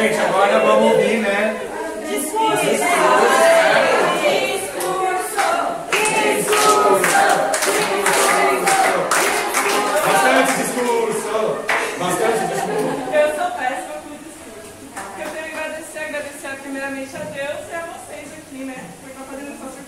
Gente, agora vamos ouvir, né? Bastante discurso! Bastante discurso! Eu sou péssima com discurso. Eu tenho que agradecer, agradecer primeiramente a Deus e a vocês aqui, né? Por estar fazendo essa surpresa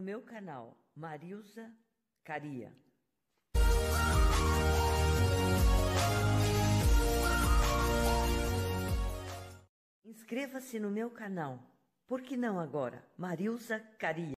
no meu canal, Marilza Caria. Inscreva-se no meu canal. Por que não agora? Marilza Caria.